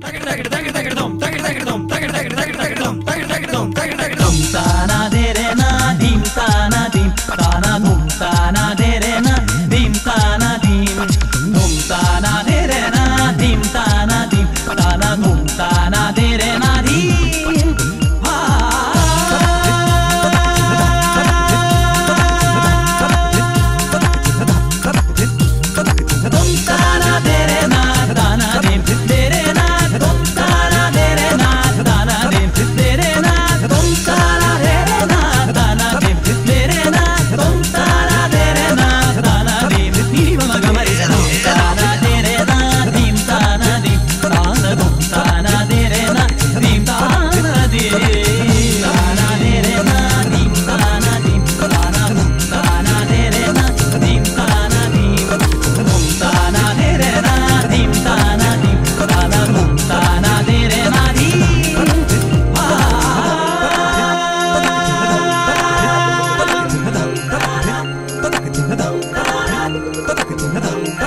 takır takır takır takır dom takır 叩くちなだ。